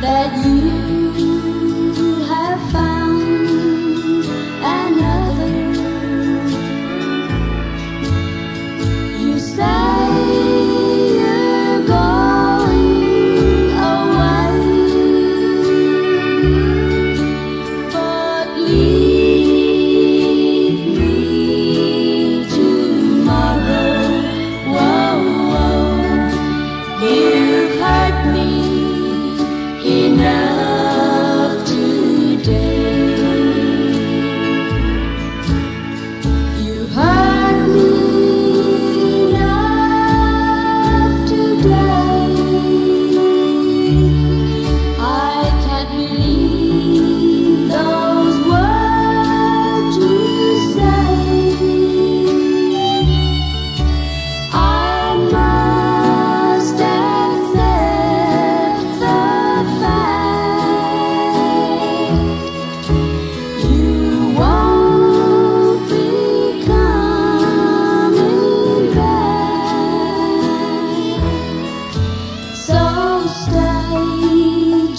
that you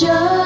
just